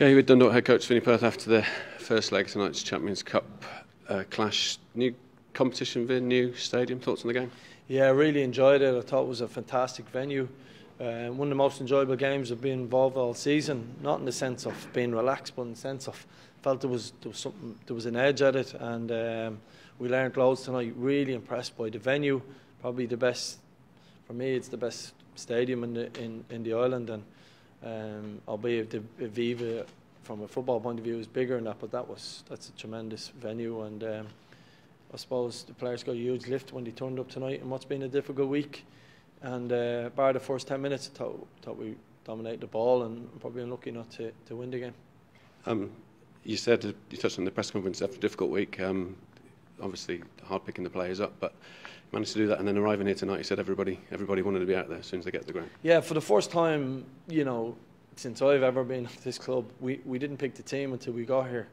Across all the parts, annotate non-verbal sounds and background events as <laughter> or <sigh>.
Okay, with Dundalk head coach Vinny Perth after the first leg tonight's Champions Cup uh, clash. New competition, Vin, new stadium. Thoughts on the game? Yeah, I really enjoyed it. I thought it was a fantastic venue. Uh, one of the most enjoyable games I've been involved all season. Not in the sense of being relaxed, but in the sense of felt there was there was something there was an edge at it, and um, we learned loads tonight. Really impressed by the venue. Probably the best for me. It's the best stadium in the in, in the island, and um, albeit the Aviva from a football point of view is bigger than that, but that was that's a tremendous venue, and um, I suppose the players got a huge lift when they turned up tonight in what's been a difficult week. And uh, bar the first ten minutes, I thought, thought we dominated the ball and probably unlucky not to, to win the game. Um, you said you touched on the press conference after a difficult week. Um, obviously, hard picking the players up, but managed to do that. And then arriving here tonight, he said everybody everybody wanted to be out there as soon as they get the ground. Yeah, for the first time, you know, since I've ever been at this club, we, we didn't pick the team until we got here.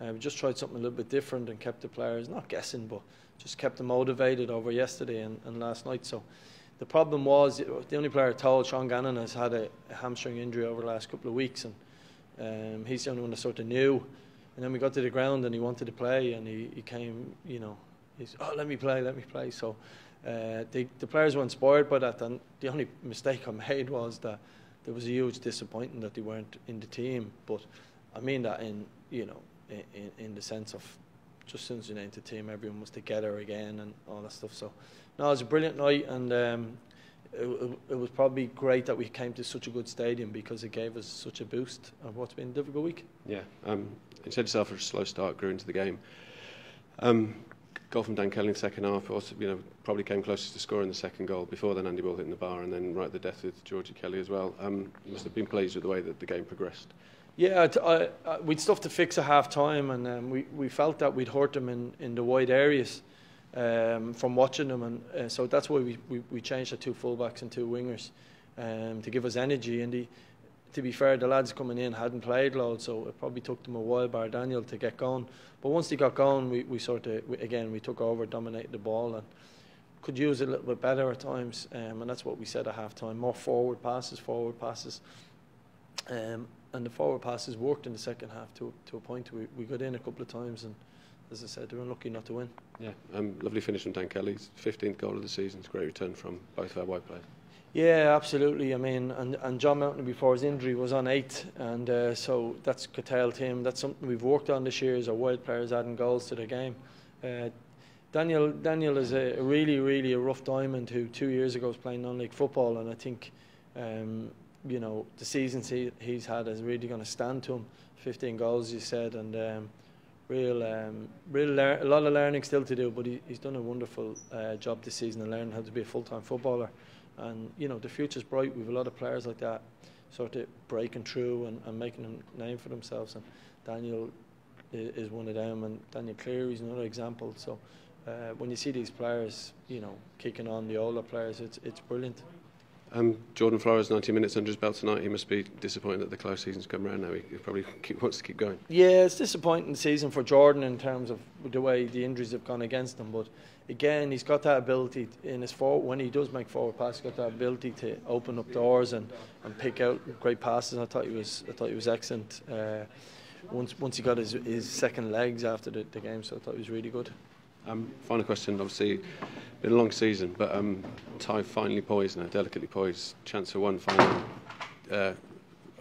Uh, we just tried something a little bit different and kept the players not guessing, but just kept them motivated over yesterday and, and last night. So the problem was the only player I told Sean Gannon has had a, a hamstring injury over the last couple of weeks, and um, he's the only one that sort of knew. And then we got to the ground and he wanted to play, and he, he came, you know, he's oh let me play, let me play. So uh, the the players were inspired by that, and the only mistake I <laughs> made was that there was a huge disappointment that they weren't in the team. But I mean that in you know in, in the sense of just as soon as you named the team, everyone was together again and all that stuff. So no, it was a brilliant night, and um, it, it, was probably great that we came to such a good stadium because it gave us such a boost of what's been a difficult week. Yeah, um, you said yourself a slow start grew into the game. Um, goal from Dan Kelly in the second half. Also, you know, probably came closest to scoring the second goal. Before then, Andy Boyle hitting the bar, and then right the death with Georgie Kelly as well. Um, must have been pleased with the way that the game progressed. Yeah, I, I, we'd stuff to fix at half time, and um, we, we felt that we'd hurt them in, in the wide areas um, from watching them, and uh, so that's why we, we, we changed the two fullbacks and two wingers um, to give us energy. And the, to be fair, the lads coming in hadn't played loads, so it probably took them a while, bar Daniel, to get going. But once they got going, we, we sort of, we, again, we took over, dominated the ball, and could use it a little bit better at times. Um, and that's what we said at half time more forward passes, forward passes. Um, and the forward passes worked in the second half to, to a point. We, we got in a couple of times, and as I said, they were unlucky not to win. Yeah, um, lovely finish from Dan Kelly's 15th goal of the season. It's a great return from both of our wide players. Yeah, absolutely. I mean, and, and John Mountney before his injury was on eight, and uh, so that's curtailed him. That's something we've worked on this year is our wide players adding goals to the game. Uh, Daniel Daniel is a, really really a rough diamond who two years ago was playing non-league football, and I think um, you know the seasons he, he's had is really going to stand to him. 15 goals, you said, and um, real um, real a lot of learning still to do. But he, he's done a wonderful uh, job this season and learning how to be a full-time footballer. And you know the future's bright. We've a lot of players like that, sort of breaking through and, and making a name for themselves. And Daniel is one of them, and Daniel Cleary is another example. So uh, when you see these players, you know, kicking on the older players, it's it's brilliant. Um, Jordan Flores, 90 minutes under his belt tonight. He must be disappointed that the close season's come around now. He, he probably <laughs> keep, wants to keep going. Yeah, it's disappointing season for Jordan in terms of the way the injuries have gone against him. But again, he's got that ability in his forward. When he does make forward passes, he's got that ability to open up doors and, and pick out great passes. I thought he was I thought he was excellent. Uh, once once he got his, his second legs after the, the game, so I thought he was really good. Um, final question, obviously, been a long season, but um, Ty finally poised now, delicately poised. Chance for one final, uh,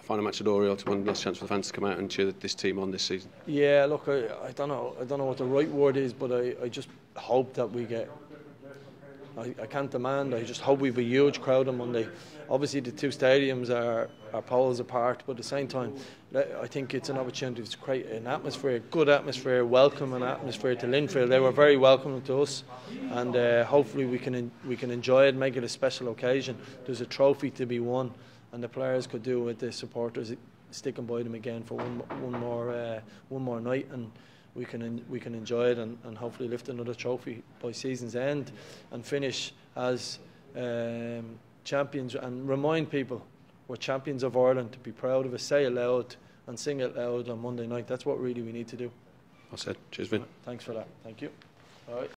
final match at Oriel to one last chance for the fans to come out and cheer this team on this season. Yeah, look, I, I don't know, I don't know what the right word is, but I, I just hope that we get I, I can't demand. I just hope we have a huge crowd on Monday. Obviously, the two stadiums are, are poles apart, but at the same time, I think it's an opportunity to create an atmosphere, a good atmosphere, welcome an atmosphere to Linfield. They were very welcoming to us, and uh, hopefully we can we can enjoy it, make it a special occasion. There's a trophy to be won, and the players could do with the supporters sticking by them again for one one more uh, one more night and we can we can enjoy it and, and hopefully lift another trophy by season's end and finish as um, champions and remind people we're champions of Ireland to be proud of it, say it loud and sing it loud on Monday night. That's what really we need to do. Well said. Cheers, Vin. Thanks for that. Thank you. All right.